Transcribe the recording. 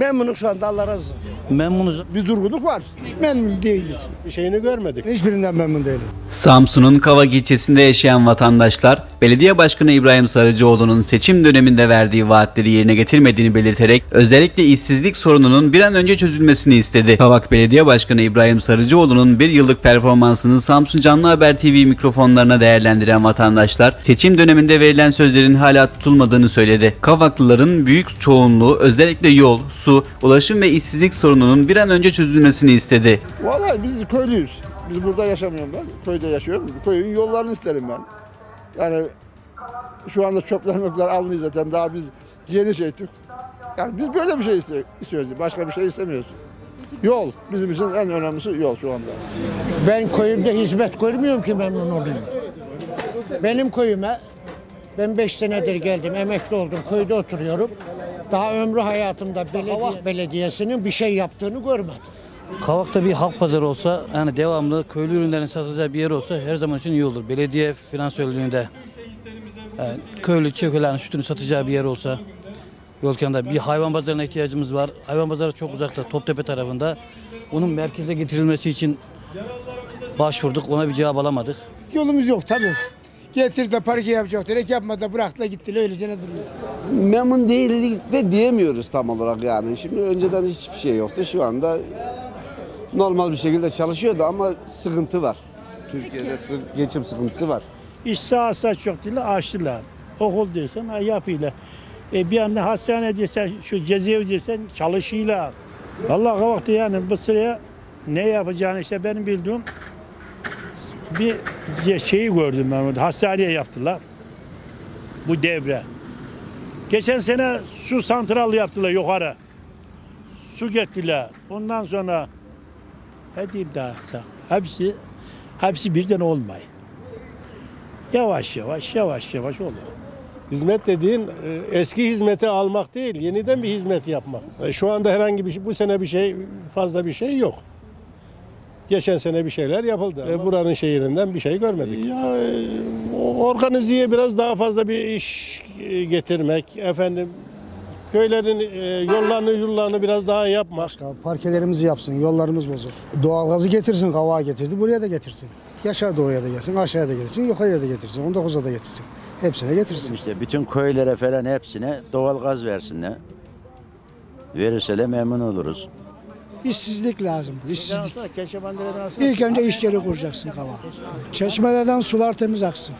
Memnunum şu anda Allah razı olsun. Memnunuz. Bir durgunluk var. Memnun değiliz. Bir şeyini görmedik. Hiçbirinden memnun değilim. Samsun'un Kavak ilçesinde yaşayan vatandaşlar, Belediye Başkanı İbrahim Sarıcıoğlu'nun seçim döneminde verdiği vaatleri yerine getirmediğini belirterek özellikle işsizlik sorununun bir an önce çözülmesini istedi. Kavak Belediye Başkanı İbrahim Sarıcıoğlu'nun bir yıllık performansını Samsun Canlı Haber TV mikrofonlarına değerlendiren vatandaşlar, seçim döneminde verilen sözlerin hala tutulmadığını söyledi. Kavaklıların büyük çoğunluğu özellikle yol, su, ulaşım ve işsizlik sorununun bir an önce çözülmesini istedi. Vallahi biz köylüyüz. Biz burada yaşamıyorum ben. Köyde yaşıyorum. Köyün yollarını isterim ben. Yani şu anda çöpler möpler alınıyor zaten. Daha biz yeni şey ettik. Yani biz böyle bir şey istiyoruz. Başka bir şey istemiyoruz. Yol. Bizim için en önemlisi yol şu anda. Ben köyümde hizmet görmüyorum ki memnun olayım. Benim köyüme ben 5 senedir geldim, emekli oldum, köyde oturuyorum. Daha ömrü hayatımda belediye, belediyesinin bir şey yaptığını görmedim. Kavak'ta bir halk pazarı olsa yani devamlı köylü ürünlerin satılacağı bir yer olsa her zaman için iyi olur. Belediye finansörlüğünde yani köylü çökelerin sütünü satacağı bir yer olsa yol kenarında bir hayvan pazarına ihtiyacımız var. Hayvan pazarı çok uzakta Toptepe tarafında. Onun merkeze getirilmesi için başvurduk. Ona bir cevap alamadık. Yolumuz yok tabii. Getir de parke yapacak direkt yapmadı da bıraktılar gittiler öylece ne duruyor. memnun değildik de diyemiyoruz tam olarak yani. Şimdi önceden hiçbir şey yoktu. Şu anda normal bir şekilde çalışıyordu ama sıkıntı var. Türkiye'de sı- geçim sıkıntısı var. İş sahası çok değil, açtılar. Okul diyorsan ha, yapıyla. E, bir anda hastane desen, şu cezaevi desen çalışıyla. Vallahi kavakta yani bu sıraya ne yapacağını işte benim bildiğim bir şeyi gördüm ben orada. Hastaneye yaptılar. Bu devre. Geçen sene su santralı yaptılar yukarı. Su getirdiler. Ondan sonra ne diyeyim daha? Hepsi, hepsi birden olmay. Yavaş yavaş, yavaş yavaş olur. Hizmet dediğin e, eski hizmeti almak değil, yeniden bir hizmet yapmak. E, Şu anda herhangi bir şey, bu sene bir şey, fazla bir şey yok. Geçen sene bir şeyler yapıldı. E, buranın şehrinden bir şey görmedik. Ya e, organizeye biraz daha fazla bir iş e, getirmek, efendim köylerin e, yollarını yollarını biraz daha yapmak. Parkelerimizi yapsın, yollarımız bozuk. Doğalgazı getirsin, kavağa getirdi, buraya da getirsin. Yaşar Doğu'ya da gelsin, aşağıya da getirsin, yukarıya da getirsin, 19'a da getirsin. Hepsine getirsin. İşte bütün köylere falan hepsine doğal gaz versinler. Verirseler memnun oluruz. İşsizlik lazım, işsizlik. İlk önce iş yeri kuracaksın kavağa. Çeşmelerden sular temiz aksın.